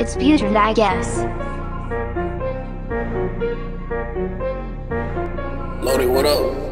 It's beautiful, I guess. Loaded, what up?